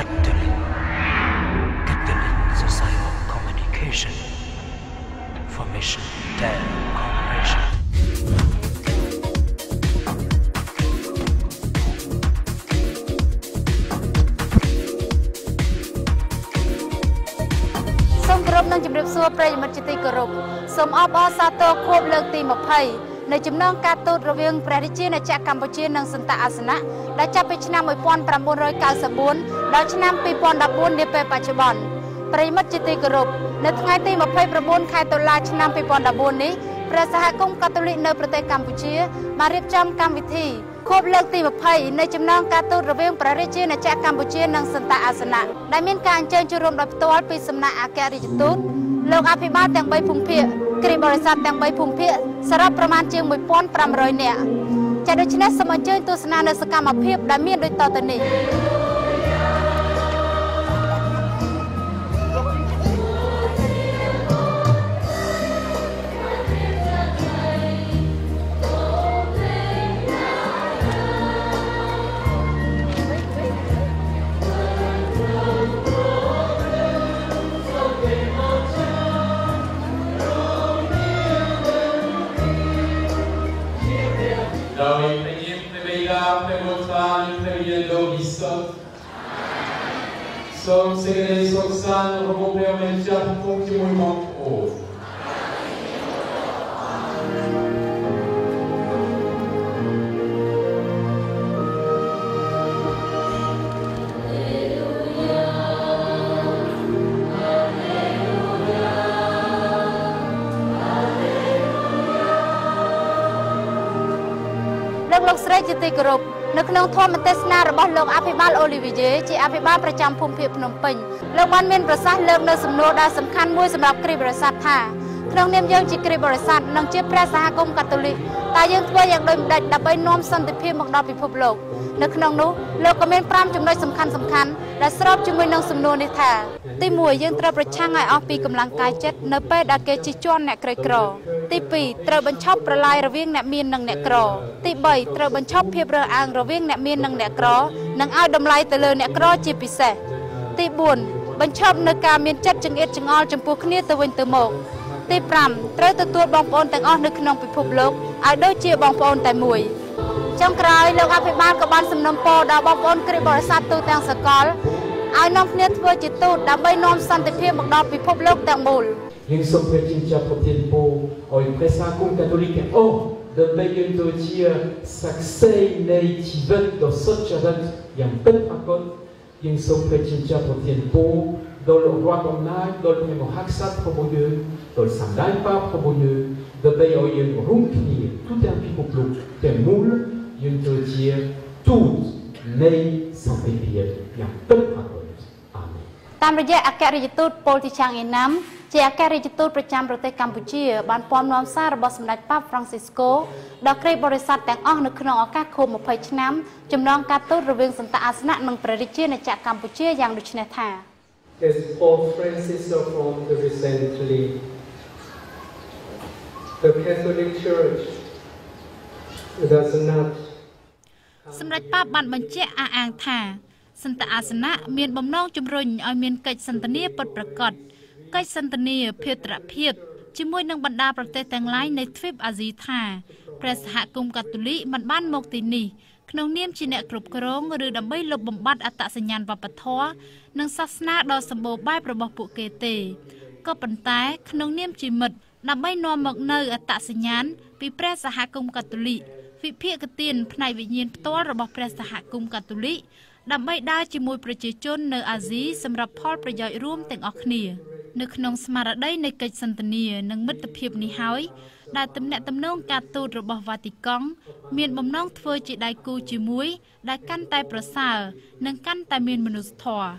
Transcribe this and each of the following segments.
Catalin. Catalin Society of Communication. Formation Dell Corporation. សូមគោរពនិងជម្រាបសួរប្រិយមិត្តជាទីគោរពសូមអបអរសាទរខួបលើកទី20 នៃចំណងការទូតរវាងព្រះរាជាណាចក្រកម្ពុជានិងសន្តអាសនៈដែលចាប់ពីឆ្នាំ1994ដល់ឆ្នាំ2014នាពេលបច្ចុប្បន្នប្រិយមិត្តជាទីគោរពនៅថ្ងៃទី29ខែតុលាឆ្នាំ2014នេះព្រះសហគមន៍កាតូលិកនៅប្រទេសកម្ពុជាបានរៀបចំកម្មវិធីខួបលើកទី20នៃចំណងការទូតរវាងព្រះរាជាណាចក្រកម្ពុជានិងសន្តអាសនៈដែលមានការអញ្ជើញចូលរួមដោយផ្ទាល់ពីសំណាក់អគ្គរដ្ឋទូតលោកអភិបាលទាំង3ភូមិភាគ គ្រាបរិស័ទទាំង3ភូមិភាគសរុបប្រមាណជាង1500នាក់ចាដូច្នេះសូមអញ្ជើញទស្សនានៅសកម្មភាពដែលមានដូចតទៅនេះ ណលោកឥសុទ្ធសូមសេចក្តីសុខសា ន្តរបស់ព្រះម្ចាស់ពុកជាមួយបងប្អូនលោកលោកស្រីជាទីគោរពនៅក្នុងធម៌ទេសនារបស់លោកអភិបាលអូលីវីយេជាអភិបាលប្រចាំភូមិភាគភ្នំពេញលោកបានមានប្រសាសន៍លើកនៅសំណួរដែលសំខាន់មួយសម្រាប់គ្រីស្ទបរិស័ទថាក្នុងនាមយើងជាគ្រីស្ទបរិស័ទនិងជាព្រះសហគមន៍កាតូលិកតើយើងធ្វើយ៉ាងដូចម្តេចដើម្បីនាំសន្តិភាពមកដល់ពិភពលោកនៅក្នុងនោះលោកក៏មាន5ចំណុចសំខាន់សំខាន់ ដែលស្របជាមួយនឹងសំណួរនេះថាទី1យើងត្រូវប្រឆាំងឲ្យអស់ពីកម្លាំងកាយចិត្តនៅពេលដែលគេជិះជាន់អ្នកក្រីក្រ ទី2ត្រូវបញ្ឈប់ប្រឡាយរវាងអ្នកមាននិងអ្នកក្រ ទី3ត្រូវបញ្ឈប់ភាពរើសអើងរវាងអ្នកមាននិងអ្នកក្រនិងឲ្យតម្លៃទៅលើអ្នកក្រជាពិសេសទី4បញ្ឈប់នៅការមានចិត្តចង្អៀតចង្អល់ចំពោះគ្នាទៅវិញទៅមកទី5ត្រូវទទួលបងប្អូនទាំងអស់នៅក្នុងពិភពលោកឲ្យដូចជាបងប្អូនតែមួយចុងក្រោយលោកអភិបាលក៏បានសំណូមពរដល់បងប្អូនគ្រីស្ទបរិស័ទទូទាំងសកល ឲ្យនាំគ្នាធ្វើជាទូតដើម្បីនាំសន្តិភាពមកដល់ពិភពលោកទាំងមូលយើងសូមព្រះជាម្ចាស់ប្រទានពរឲ្យព្រះសាគមកាតូលិកទាំងអស់ដើម្បីយើងទៅជាស័ក្តិសិទ្ធិនៃជីវិតដ៏សុចរិតយ៉ាងពិតប្រាកដយើងសូមព្រះជាម្ចាស់ប្រទាន តាមរយៈអគ្គរដ្ឋទូតពលទីឆាងអេណាំជាអគ្គរដ្ឋទូតប្រចាំប្រទេសកម្ពុជាបានពំនាំសាររបស់សម្ដេចប៉ាបហ្វ្រង់ស៊ីស្កូដល់គ្រីស្ទបរិស័ទទាំងអស់នៅក្នុងឱកាសខួប20ឆ្នាំចំណងការទូតរវាងសន្តអាសនៈនិងព្រះរាជាណាចក្រកម្ពុជាយ៉ាងដូចនេះថា As Pope Francis affirmed recently, the Catholic Church does not សម្ដេចប៉ាបបានបញ្ជាក់អះអាងថា សន្តអាសនៈមានបំណងជំរុញឲ្យមានកិច្ចសន្ទនាពិតប្រាកដកិច្ចសន្ទនាភាត្រភាពជាមួយនឹងបណ្ដាប្រទេសទាំងឡាយនៃទ្វីបអាស៊ីថាព្រះសហគមន៍កាតូលិកមិនបានមកទីនេះក្នុងនាមជាអ្នកគ្រប់គ្រងឬដើម្បីលុបបំបាត់អត្តសញ្ញាណវប្បធម៌និងសាសនាដ៏សម្បូរបែបរបស់ពួកគេទេក៏ប៉ុន្តែក្នុងនាមជាមិត្តដើម្បីនាំមកនៅអត្តសញ្ញាណពីព្រះសហគមន៍កាតូលិកវិភាកទានផ្នែកវិញ្ញាណផ្ទាល់របស់ព្រះសហគមន៍កាតូលិក ដើម្បីដើរជាមួយប្រជាជននៅអាស៊ីសម្រាប់ផលប្រយោជន៍រួមទាំងអស់គ្នា នៅក្នុងស្មារតីនៃកិច្ចសន្ទនានិងមិត្តភាពនេះហើយដែលទំនាក់ទំនងការទូតរបស់វ៉ាទីកង់មានបំណងធ្វើជាដៃគូជាមួយ ដែលកាន់តែប្រសើរនិងកាន់តែមានមនុស្សធម៌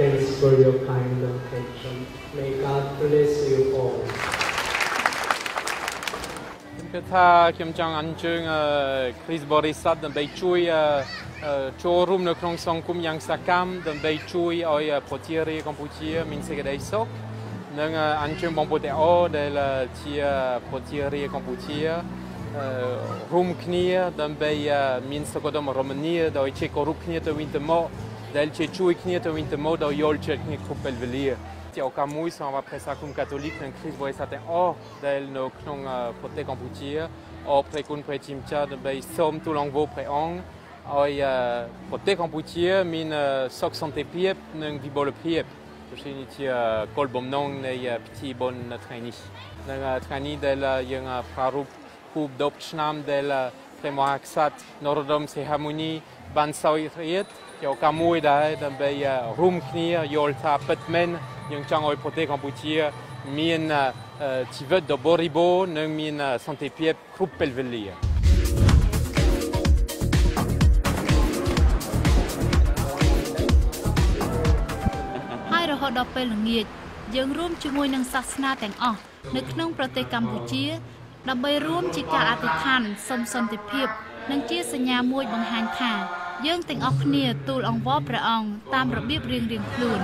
Thanks for your kind attention. May God bless you all. គឺថាខ្ញុំចង់អញ្ជើញអឺគ្រីស្ទបរិស័ទដើម្បីជួយអឺអឺ ចូលរួមនៅក្នុងសង្គមយ៉ាងសកម្មដើម្បីជួយឲ្យប្រជារាស្ត្រកម្ពុជាមានសេចក្តីសុខនិងអឺអញ្ជើញបងប្អូនទាំងអស់ដែលជាប្រជារាស្ត្រកម្ពុជាអឺរួមគ្នាដើម្បីអឺមានសុខដុមរមនាដោយជាគោរពគ្នាទៅវិញទៅមកដែលជាជួយគ្នាទៅវិញទៅមកដោយយល់ចិត្តគ្នាគ្រប់ពេលវេលាជាឱកាសមួយសម្រាប់ព្រះសាគុំកាតូលិកនិងគ្រីស្ទបរិស័ទទាំងអស់ដែលនៅក្នុងប្រទេសកម្ពុជាអរព្រះគុណព្រះជាម្ចាស់ដើម្បីសូមទូលអង្គវព្រះអង្គ ឲ្យប្រទេសកម្ពុជាមានសុខសន្តិភាពនិងវិបុលភាពដូច្នេះជាគោលបំណងនៃពិធីបុណ្យនៅថ្ងៃនេះនៅថ្ងៃនេះដែលយើងប្រារព្ធគូបដប់ឆ្នាំដែលព្រះមហាក្សត្រនរោត្តមសីហមុនីបានសោយរាជជាឱកាសមួយដែរដើម្បីរួមគ្នាយល់ថាពិតមែនយើងចង់ឲ្យប្រទេសកម្ពុជាមានជីវិតដ៏បរិបូរណ៍និងមានសន្តិភាពគ្រប់ពេលវេលា តដល់ពេលល្ងាចយើងរួមជាមួយនឹងសាសនាទាំងអស់នៅក្នុងប្រទេសកម្ពុជា ដើម្បីរួមជាការអធិដ្ឋានសុំសន្តិភាពនិងជាសញ្ញាមួយបង្ហាញថា យើងទាំងអស់គ្នាទូលអង្វរព្រះអង្គតាមរបៀបរៀងៗខ្លួន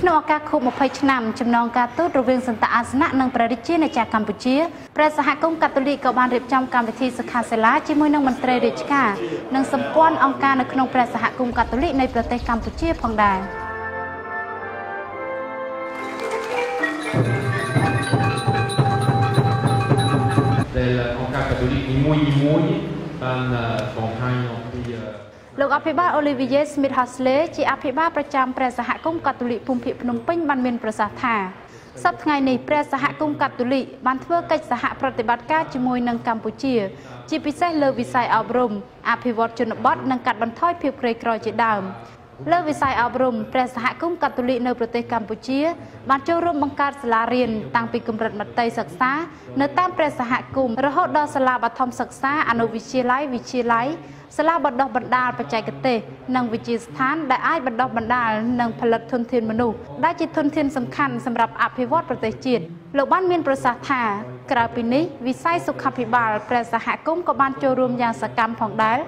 ក្នុងឱកាសខួប20ឆ្នាំចំណងការទូតរវាងសន្តអាសនៈនិងព្រះរាជាណាចក្រកម្ពុជាព្រះសហគមន៍កាតូលិកក៏បានរៀបចំកម្មវិធីសិក្ខាសាលាជាមួយនឹងមន្ត្រីរាជការនិងសម្ព័ន្ធអង្គការនៅក្នុងព្រះសហគមន៍កាតូលិកនៃប្រទេសកម្ពុជាផងដែរដែលអង្គការកាតូលិកនីមួយៗបានបង្ហាញអំពី លោកអភិបាលអូលីវីយេស្មីតហាស្លេជាអភិបាលប្រចាំព្រះសហគមន៍កាតូលិកភូមិភាគភ្នំពេញបានមានប្រសាសន៍ថាសប្តាហ៍ថ្ងៃនេះព្រះសហគមន៍កាតូលិកបានធ្វើកិច្ចសហប្រតិបត្តិការជាមួយនឹងកម្ពុជា ជាពិសេសលើវិស័យអប់រំអភិវឌ្ឍជនបទនិងកាត់បន្ថយភាពក្រីក្រជាដើម លើវិស័យអប់រំព្រះសហគមន៍កាតូលិកនៅប្រទេសកម្ពុជា បានចូលរួមបង្កើតសាលារៀនតាំងពីកម្រិតមត្តេយ្យសិក្សានៅតាមព្រះសហគមន៍រហូតដល់សាលាបឋមសិក្សាអនុវិទ្យាល័យវិទ្យាល័យសាលាបណ្ដុះបណ្ដាលបច្ចេកទេសនិងវិទ្យាស្ថានដែលអាចបណ្ដុះបណ្ដាលនិងផលិតធនធានមនុស្សដែលជាធនធានសំខាន់សម្រាប់អភិវឌ្ឍប្រទេសជាតិលោកបានមានប្រសាសន៍ថាក្រៅពីនេះវិស័យសុខាភិបាលព្រះសហគមន៍ក៏បានចូលរួមយ៉ាងសកម្មផងដែរ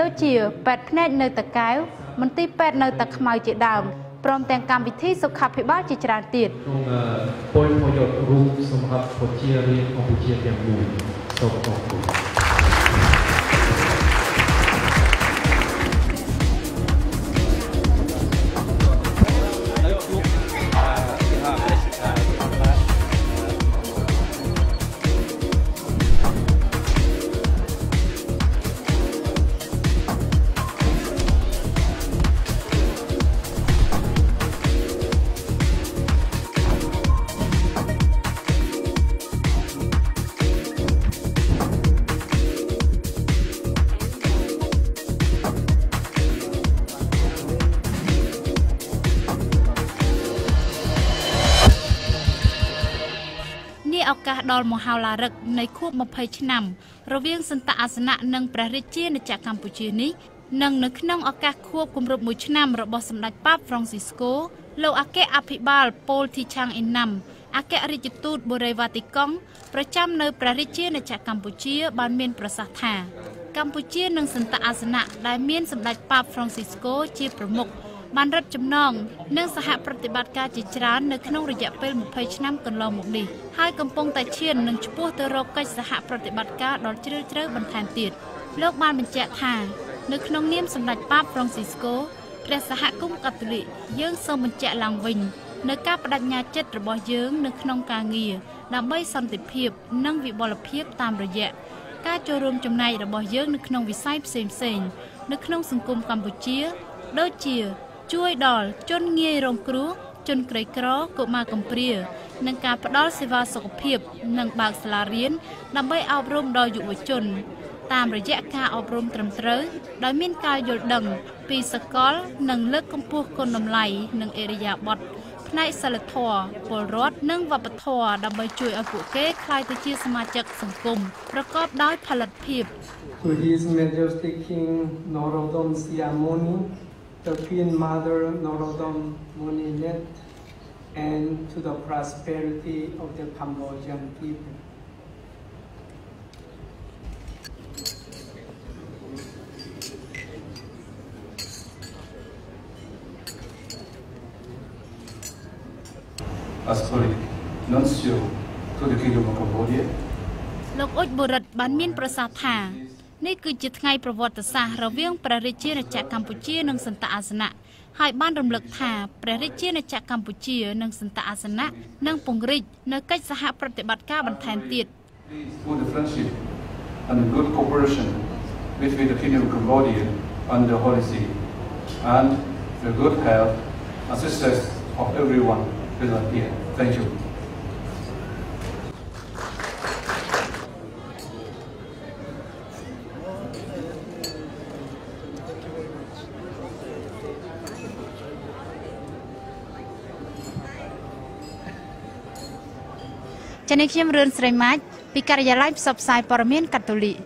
ដូចជាពេទ្យភ្នែកនៅតកែវ មន្ទីរពេទ្យនៅតាខ្មៅជាដើមព្រមទាំងកម្មវិធីសុខាភិបាលជាច្រើនទៀតក្នុងពលប្រយោជន៍រូបសម្រាប់ប្រជារាស្ត្រកម្ពុជាទាំងមូលសូមអរគុណ កាសដល់មហោឡារឹកនៃខួប20ឆ្នាំ រវាងសន្តអាសនៈនិងព្រះរាជាណាចក្រកម្ពុជានេះនិងនៅក្នុងឱកាសខួបគម្រប់1ឆ្នាំរបស់សម្ដេចប៉ាបហ្វ្រង់ស៊ីស្កូលោកអគ្គអភិបាលប៉ូលធីឆាងអ៊ីណាំអគ្គរដ្ឋទូតបូរេវ៉ាទីកង់ប្រចាំនៅព្រះរាជាណាចក្រកម្ពុជា បានមានប្រសាសន៍ថាកម្ពុជានិងសន្តអាសនៈដែលមានសម្ដេចប៉ាបហ្វ្រង់ស៊ីស្កូជាប្រមុខ បានរឹតចំណងនិងសហប្រតិបត្តិការជាច្រើននៅក្នុងរយៈពេល20ឆ្នាំកន្លងមកនេះហើយកំពុងតែឈាននឹងឆ្ពោះទៅរកកិច្ចសហប្រតិបត្តិការដ៏ជ្រាលជ្រៅបន្ថែមទៀតលោកបានបញ្ជាក់ថានៅក្នុងនាមសម្ដេចប៉ាបហ្វ្រង់ស៊ីស្កូព្រះសហគមន៍កាតូលិកយើងសូមបញ្ជាក់ឡើងវិញនៅការបដិញ្ញាចិត្តរបស់យើងនៅក្នុងការងារដើម្បីសន្តិភាព និងវិបុលភាពតាមរយៈការចូលរួមចំណែករបស់យើងនៅក្នុងវិស័យផ្សេងៗនៅក្នុងសង្គមកម្ពុជា ដូចជា ជួយដល់ជនងាយរងគ្រោះជនក្រីក្រកុមារកំព្រានិងការផ្តល់សេវាសុខភាព និងបើកសាលារៀនដើម្បីអប់រំដល់យុវជន តាមរយៈការអប់រំត្រឹមត្រូវដោយមានការយល់ដឹងពីសកល និងលើកកម្ពស់គុណតម្លៃនិងអរិយាប័ត្រផ្នែកសិលធម៌ពលរដ្ឋនិងវប្បធម៌ដើម្បីជួយឲ្យពួកគេក្លាយទៅជាសមាជិកសង្គមប្រកបដោយផលិតភាព To His Majesty King Norodom Siamoni the Queen Mother Norodom Muninet and to the prosperity of the Cambodian people. Apostolic Nuncio to the Kingdom of Cambodia. លោកអ៊ុចបូរិតបានមានប្រសាសន៍ថា នេះគឺជាថ្ងៃប្រវត្តិសាស្ត្ររវាងព្រះរាជាណាចក្រកម្ពុជានិងសន្តអាសនៈហើយបានរំលឹកថាព្រះរាជាណាចក្រកម្ពុជានិងសន្តអាសនៈនឹងពង្រីកនៅកិច្ចសហប្រតិបត្តិការបន្ថែមទៀត Through the friendship and the good cooperation between the Kingdom of Cambodia and the Holy See, and the good health and success of everyone present here. Thank you. ចានេះខ្ញុំរឿនស្រីម៉ាច់ពីការិយាល័យផ្សព្វផ្សាយព័ត៌មានកាតូលិក